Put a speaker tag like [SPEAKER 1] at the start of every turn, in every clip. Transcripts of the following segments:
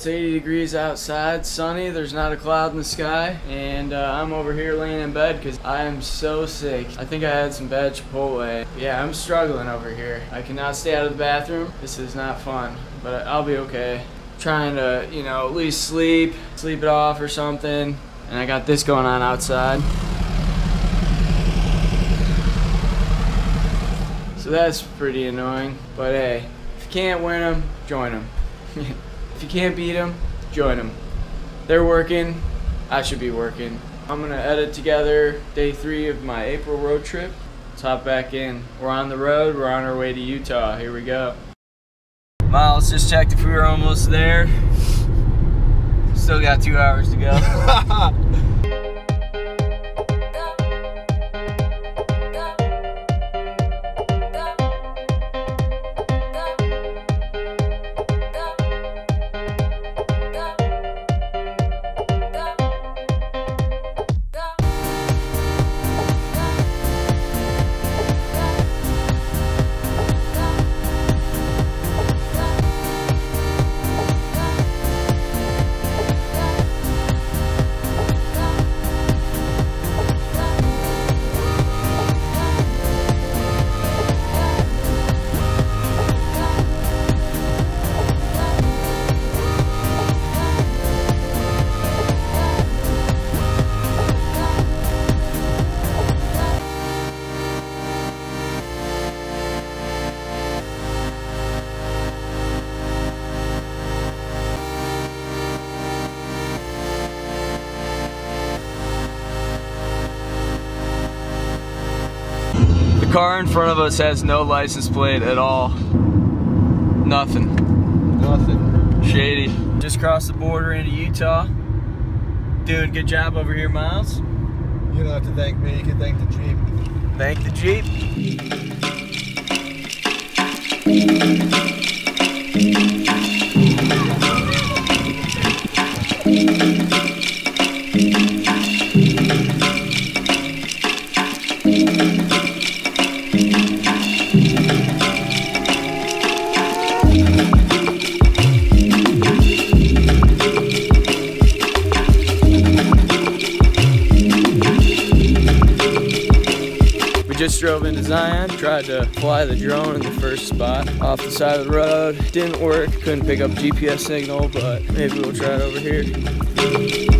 [SPEAKER 1] It's 80 degrees outside, sunny, there's not a cloud in the sky, and uh, I'm over here laying in bed because I am so sick. I think I had some bad Chipotle. Yeah, I'm struggling over here. I cannot stay out of the bathroom. This is not fun, but I'll be okay. Trying to, you know, at least sleep, sleep it off or something. And I got this going on outside. So that's pretty annoying. But hey, if you can't win them, join them. if you can't beat them, join them. They're working. I should be working. I'm gonna edit together day three of my April road trip. Let's hop back in. We're on the road. We're on our way to Utah. Here we go. Miles just checked if we were almost there. Still got two hours to go. car in front of us has no license plate at all. Nothing.
[SPEAKER 2] Nothing.
[SPEAKER 1] Shady. Just crossed the border into Utah. Doing a good job over here, Miles.
[SPEAKER 2] You don't have to thank me, you can thank the Jeep.
[SPEAKER 1] Thank the Jeep. Just drove into Zion, tried to fly the drone in the first spot off the side of the road. Didn't work, couldn't pick up GPS signal, but maybe we'll try it over here.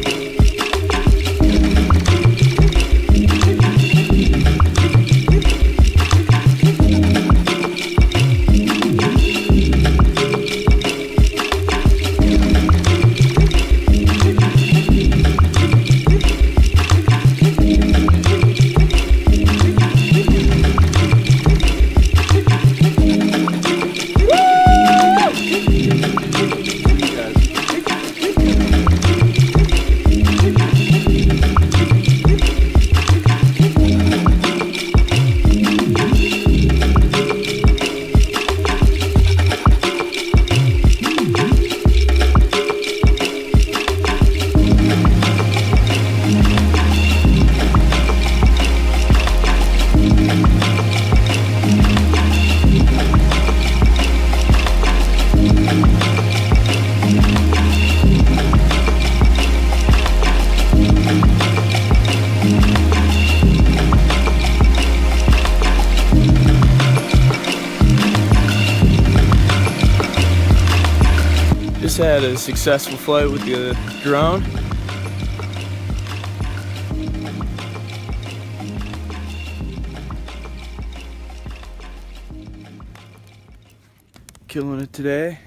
[SPEAKER 1] Had a successful flight with the drone. Killing it today.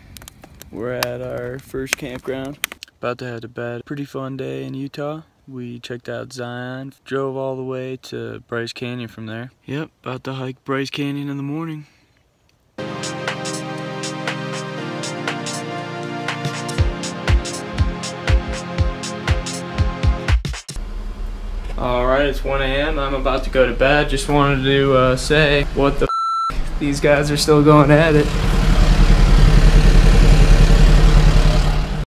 [SPEAKER 1] We're at our first campground. About to head to bed. Pretty fun day in Utah. We checked out Zion, drove all the way to Bryce Canyon from there. Yep, about to hike Bryce Canyon in the morning. It's 1 a.m. I'm about to go to bed. Just wanted to uh, say what the these guys are still going at it.